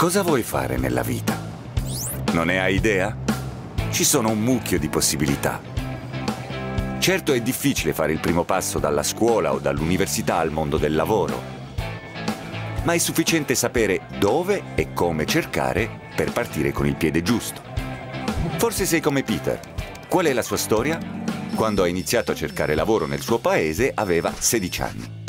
Cosa vuoi fare nella vita? Non ne hai idea? Ci sono un mucchio di possibilità. Certo è difficile fare il primo passo dalla scuola o dall'università al mondo del lavoro, ma è sufficiente sapere dove e come cercare per partire con il piede giusto. Forse sei come Peter. Qual è la sua storia? Quando ha iniziato a cercare lavoro nel suo paese aveva 16 anni.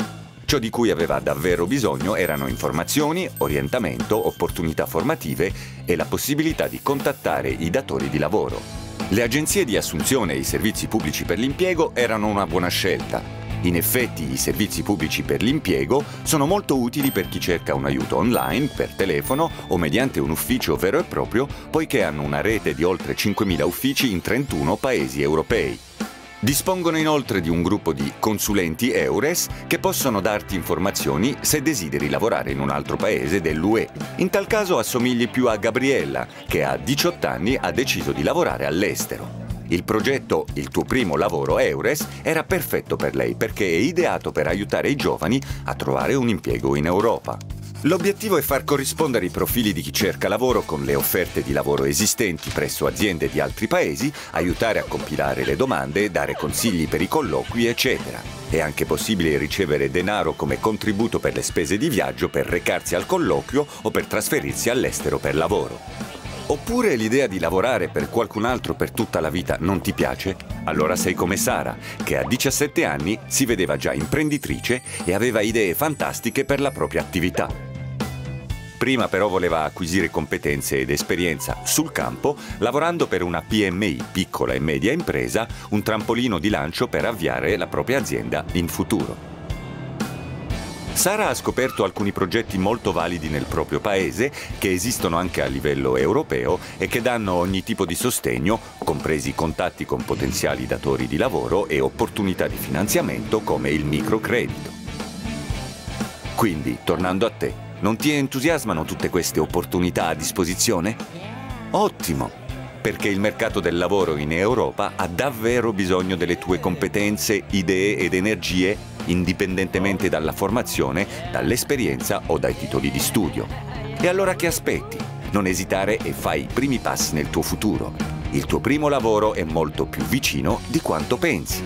Ciò di cui aveva davvero bisogno erano informazioni, orientamento, opportunità formative e la possibilità di contattare i datori di lavoro. Le agenzie di assunzione e i servizi pubblici per l'impiego erano una buona scelta. In effetti i servizi pubblici per l'impiego sono molto utili per chi cerca un aiuto online, per telefono o mediante un ufficio vero e proprio, poiché hanno una rete di oltre 5.000 uffici in 31 paesi europei. Dispongono inoltre di un gruppo di consulenti EURES che possono darti informazioni se desideri lavorare in un altro paese dell'UE. In tal caso assomigli più a Gabriella, che a 18 anni ha deciso di lavorare all'estero. Il progetto Il tuo primo lavoro EURES era perfetto per lei perché è ideato per aiutare i giovani a trovare un impiego in Europa. L'obiettivo è far corrispondere i profili di chi cerca lavoro con le offerte di lavoro esistenti presso aziende di altri paesi, aiutare a compilare le domande, dare consigli per i colloqui, eccetera. È anche possibile ricevere denaro come contributo per le spese di viaggio per recarsi al colloquio o per trasferirsi all'estero per lavoro. Oppure l'idea di lavorare per qualcun altro per tutta la vita non ti piace? Allora sei come Sara, che a 17 anni si vedeva già imprenditrice e aveva idee fantastiche per la propria attività. Prima però voleva acquisire competenze ed esperienza sul campo, lavorando per una PMI, piccola e media impresa, un trampolino di lancio per avviare la propria azienda in futuro. Sara ha scoperto alcuni progetti molto validi nel proprio paese, che esistono anche a livello europeo e che danno ogni tipo di sostegno, compresi contatti con potenziali datori di lavoro e opportunità di finanziamento come il microcredito. Quindi, tornando a te, non ti entusiasmano tutte queste opportunità a disposizione? Ottimo, perché il mercato del lavoro in Europa ha davvero bisogno delle tue competenze, idee ed energie, indipendentemente dalla formazione, dall'esperienza o dai titoli di studio. E allora che aspetti? Non esitare e fai i primi passi nel tuo futuro. Il tuo primo lavoro è molto più vicino di quanto pensi.